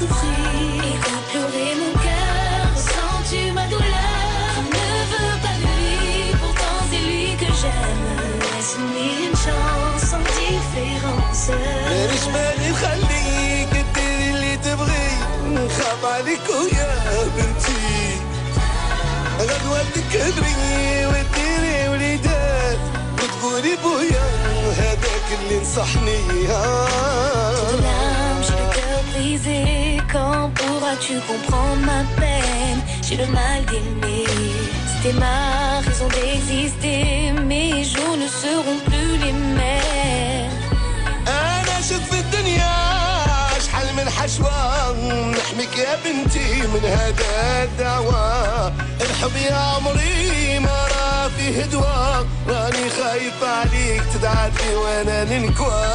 souffrir et quand pleurer mon cœur sans tu ma douleur ne veut pas de lui pourtant c'est lui que j'aime laisse-lui une chance sans différence ماليش بالي نخليك ديري اللي تبغي نخاف عليك ويا بنتي غدوة تكبري وديري وليدات وتقولي بويا هذاك اللي نصحني quand pourras-tu comprendre ma peine J'ai le mal d'aimer, c'était ma raison d'exister Mes jours ne seront plus les mêmes انا شوف في الدنيا شحال من حشوة نحميك يا بنتي من هذا الدعوة الحب يا عمري ما راه فيه دواء راني خايف عليك تدعي وانا ننكوى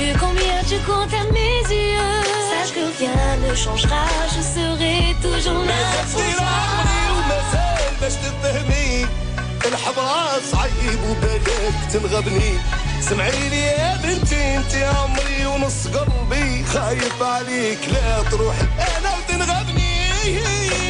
Sais-tu combien tu comptes à mes yeux Sache que rien ne changera. Je serai toujours là الحب صعيب وبالك تنغبني سمعيني يا بنتي انت عمري ونص قلبي خايف عليك لا تروحي أنا وتنغبني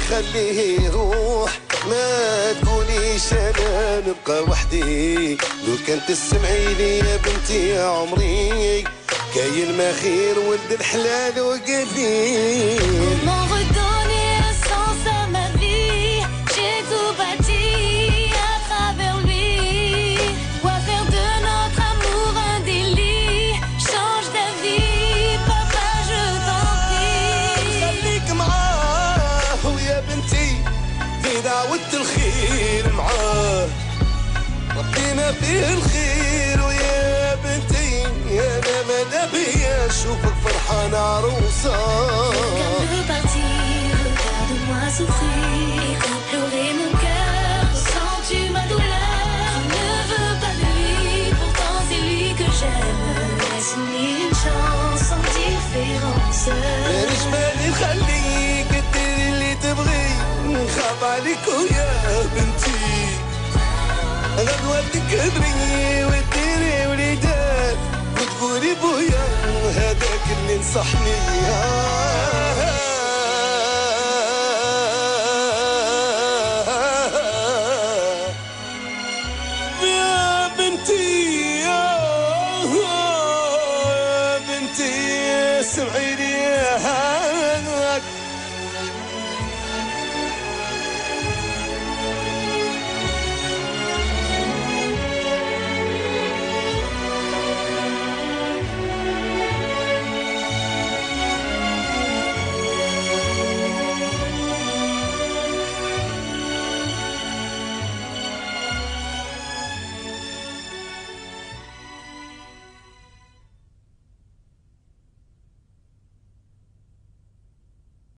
خليه يروح. ما تقوليش أنا نبقى وحدي. لو كان تسمعي لي يا بنتي يا عمري كاين ما خير ولد الحلال وقليل عودت الخير معاه ربينا فيه الخير ويا بنتي يا ما نبي أشوفك فرحان عروسة. خليك تدري اللي تبغي نخاف عليك ويا بنتي غدوة تكبري وتديري وليدات وتقولي بويا هذاك اللي نصحني يا. بنتي يا بنتي